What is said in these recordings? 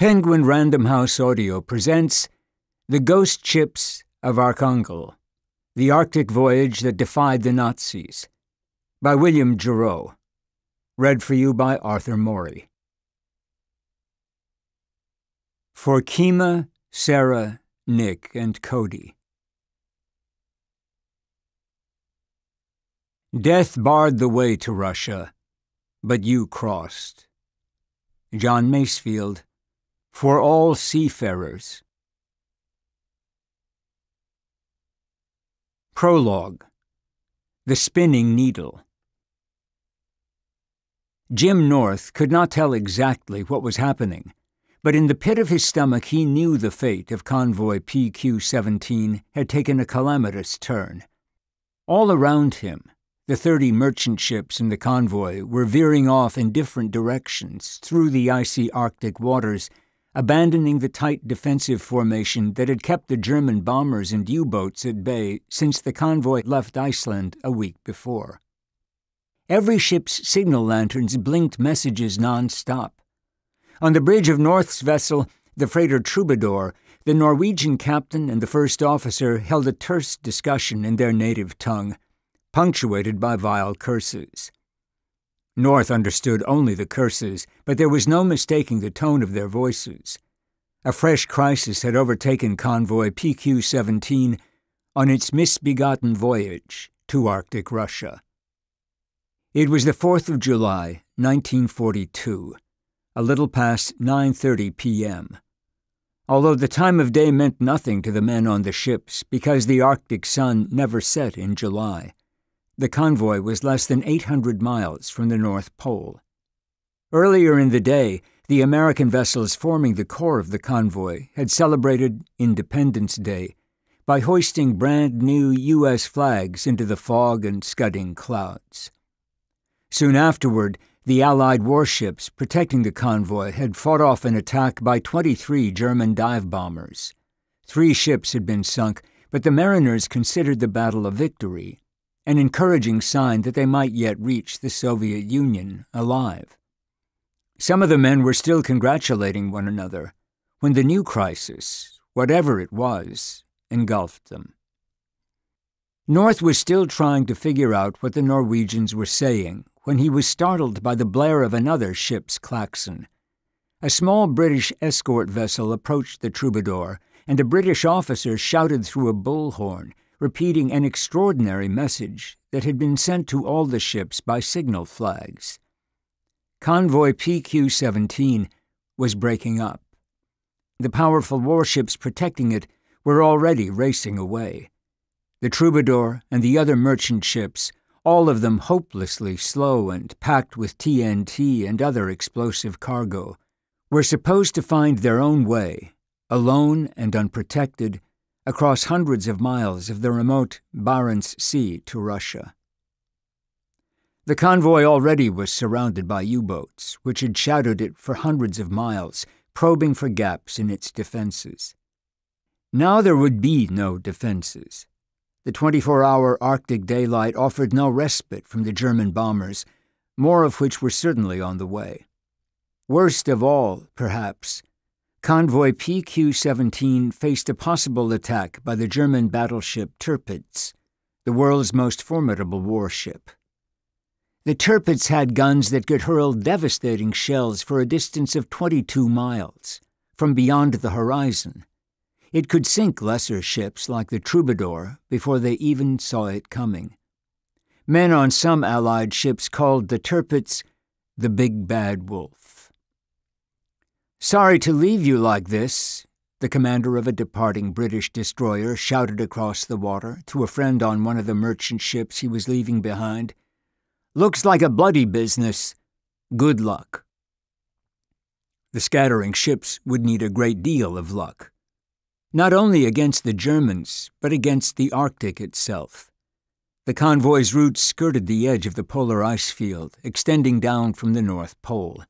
Penguin Random House Audio presents The Ghost Ships of Archangel The Arctic Voyage That Defied the Nazis by William Geroux. Read for you by Arthur Morey. For Kima, Sarah, Nick, and Cody. Death barred the way to Russia, but you crossed. John Masefield for all seafarers. Prologue The Spinning Needle. Jim North could not tell exactly what was happening, but in the pit of his stomach he knew the fate of convoy PQ 17 had taken a calamitous turn. All around him, the 30 merchant ships in the convoy were veering off in different directions through the icy Arctic waters abandoning the tight defensive formation that had kept the German bombers and U boats at bay since the convoy left Iceland a week before. Every ship's signal lanterns blinked messages non-stop. On the bridge of North's vessel, the freighter Troubadour, the Norwegian captain and the first officer held a terse discussion in their native tongue, punctuated by vile curses. North understood only the curses, but there was no mistaking the tone of their voices. A fresh crisis had overtaken convoy PQ 17 on its misbegotten voyage to Arctic Russia. It was the 4th of July, 1942, a little past 9:30 p.m. Although the time of day meant nothing to the men on the ships because the Arctic sun never set in July, the convoy was less than 800 miles from the North Pole. Earlier in the day, the American vessels forming the core of the convoy had celebrated Independence Day by hoisting brand new U.S. flags into the fog and scudding clouds. Soon afterward, the Allied warships protecting the convoy had fought off an attack by 23 German dive bombers. Three ships had been sunk, but the mariners considered the battle a victory an encouraging sign that they might yet reach the Soviet Union alive. Some of the men were still congratulating one another when the new crisis, whatever it was, engulfed them. North was still trying to figure out what the Norwegians were saying when he was startled by the blare of another ship's klaxon. A small British escort vessel approached the troubadour, and a British officer shouted through a bullhorn repeating an extraordinary message that had been sent to all the ships by signal flags. Convoy PQ 17 was breaking up. The powerful warships protecting it were already racing away. The Troubadour and the other merchant ships, all of them hopelessly slow and packed with TNT and other explosive cargo, were supposed to find their own way, alone and unprotected, across hundreds of miles of the remote Barents Sea to Russia. The convoy already was surrounded by U boats, which had shadowed it for hundreds of miles, probing for gaps in its defenses. Now there would be no defenses. The 24 hour Arctic daylight offered no respite from the German bombers, more of which were certainly on the way. Worst of all, perhaps, Convoy PQ 17 faced a possible attack by the German battleship Tirpitz, the world's most formidable warship. The Tirpitz had guns that could hurl devastating shells for a distance of 22 miles, from beyond the horizon. It could sink lesser ships like the Troubadour before they even saw it coming. Men on some Allied ships called the Tirpitz the Big Bad Wolf. Sorry to leave you like this, the commander of a departing British destroyer shouted across the water to a friend on one of the merchant ships he was leaving behind. Looks like a bloody business. Good luck. The scattering ships would need a great deal of luck. Not only against the Germans, but against the Arctic itself. The convoy's route skirted the edge of the polar ice field, extending down from the North Pole.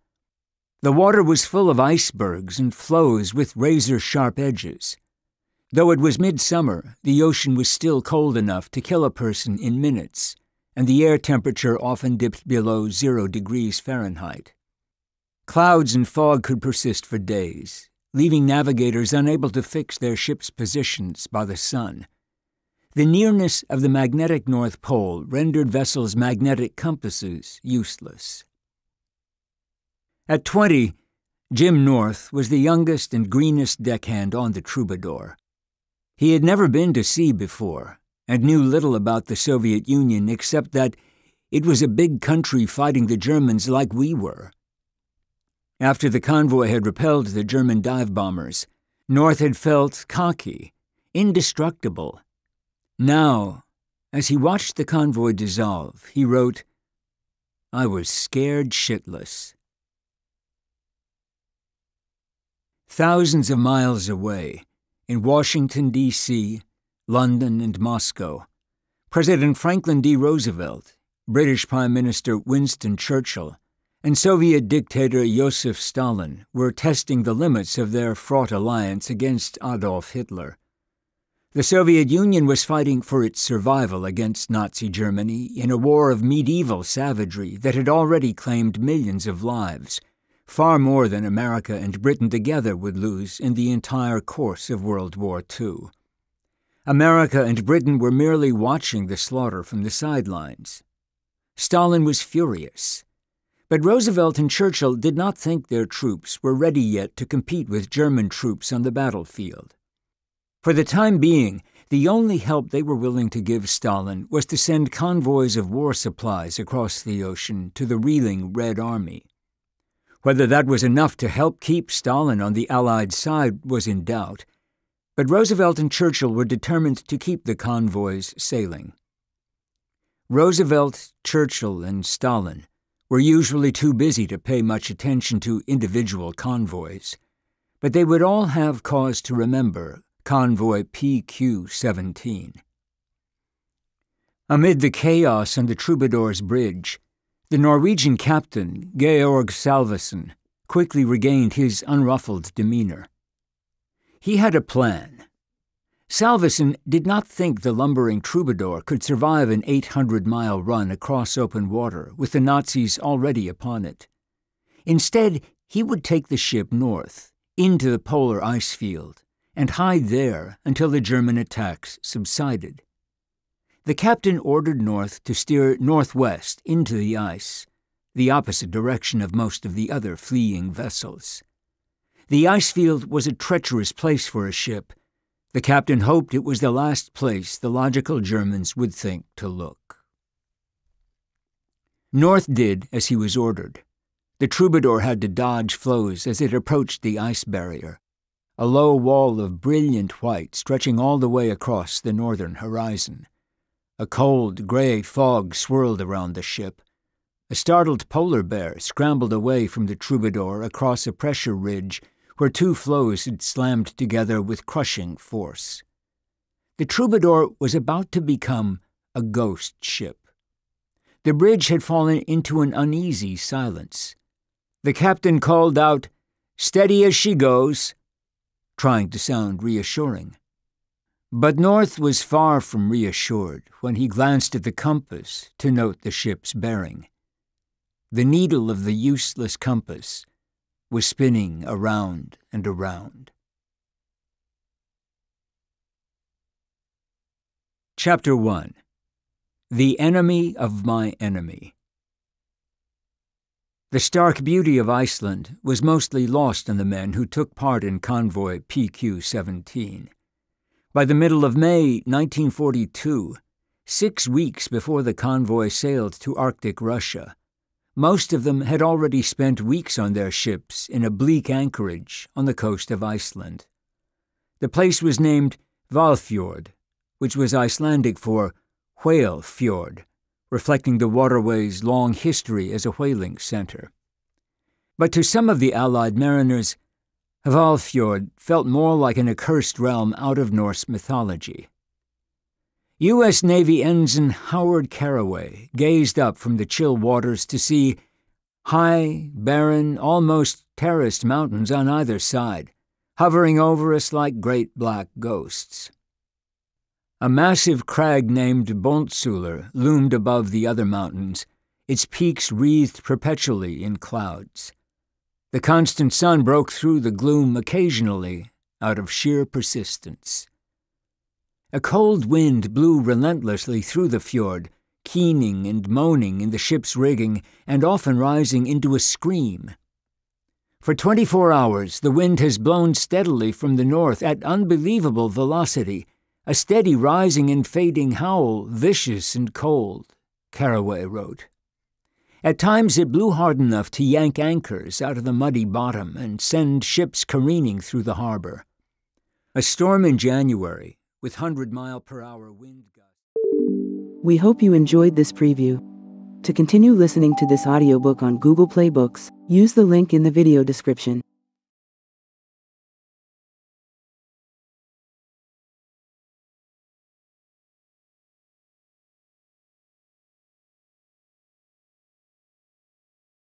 The water was full of icebergs and floes with razor sharp edges. Though it was midsummer, the ocean was still cold enough to kill a person in minutes, and the air temperature often dipped below zero degrees Fahrenheit. Clouds and fog could persist for days, leaving navigators unable to fix their ships' positions by the sun. The nearness of the magnetic North Pole rendered vessels' magnetic compasses useless. At 20, Jim North was the youngest and greenest deckhand on the Troubadour. He had never been to sea before and knew little about the Soviet Union except that it was a big country fighting the Germans like we were. After the convoy had repelled the German dive bombers, North had felt cocky, indestructible. Now, as he watched the convoy dissolve, he wrote, I was scared shitless. Thousands of miles away, in Washington, D.C., London, and Moscow, President Franklin D. Roosevelt, British Prime Minister Winston Churchill, and Soviet dictator Joseph Stalin were testing the limits of their fraught alliance against Adolf Hitler. The Soviet Union was fighting for its survival against Nazi Germany in a war of medieval savagery that had already claimed millions of lives far more than America and Britain together would lose in the entire course of World War II. America and Britain were merely watching the slaughter from the sidelines. Stalin was furious. But Roosevelt and Churchill did not think their troops were ready yet to compete with German troops on the battlefield. For the time being, the only help they were willing to give Stalin was to send convoys of war supplies across the ocean to the reeling Red Army. Whether that was enough to help keep Stalin on the Allied side was in doubt, but Roosevelt and Churchill were determined to keep the convoys sailing. Roosevelt, Churchill, and Stalin were usually too busy to pay much attention to individual convoys, but they would all have cause to remember Convoy PQ 17. Amid the chaos on the Troubadour's bridge, the Norwegian captain, Georg Salvesen, quickly regained his unruffled demeanor. He had a plan. Salvesen did not think the lumbering troubadour could survive an 800 mile run across open water with the Nazis already upon it. Instead, he would take the ship north, into the polar ice field, and hide there until the German attacks subsided. The captain ordered North to steer northwest into the ice, the opposite direction of most of the other fleeing vessels. The ice field was a treacherous place for a ship. The captain hoped it was the last place the logical Germans would think to look. North did as he was ordered. The troubadour had to dodge floes as it approached the ice barrier, a low wall of brilliant white stretching all the way across the northern horizon. A cold, gray fog swirled around the ship. A startled polar bear scrambled away from the troubadour across a pressure ridge where two floes had slammed together with crushing force. The troubadour was about to become a ghost ship. The bridge had fallen into an uneasy silence. The captain called out, Steady as she goes, trying to sound reassuring. But North was far from reassured when he glanced at the compass to note the ship's bearing. The needle of the useless compass was spinning around and around. Chapter 1 The Enemy of My Enemy The stark beauty of Iceland was mostly lost on the men who took part in convoy PQ 17. By the middle of May 1942, six weeks before the convoy sailed to Arctic Russia, most of them had already spent weeks on their ships in a bleak anchorage on the coast of Iceland. The place was named Hvalfjord, which was Icelandic for Whale Fjord, reflecting the waterway's long history as a whaling center. But to some of the Allied mariners, Hvalfjord felt more like an accursed realm out of Norse mythology. U.S. Navy Ensign Howard Carraway gazed up from the chill waters to see high, barren, almost terraced mountains on either side, hovering over us like great black ghosts. A massive crag named Bontsuller loomed above the other mountains, its peaks wreathed perpetually in clouds. The constant sun broke through the gloom occasionally out of sheer persistence. A cold wind blew relentlessly through the fjord, keening and moaning in the ship's rigging and often rising into a scream. For 24 hours, the wind has blown steadily from the north at unbelievable velocity, a steady rising and fading howl, vicious and cold, Carraway wrote. At times it blew hard enough to yank anchors out of the muddy bottom and send ships careening through the harbor. A storm in January, with 100 mile per hour wind gusts. We hope you enjoyed this preview. To continue listening to this audiobook on Google Play Books, use the link in the video description.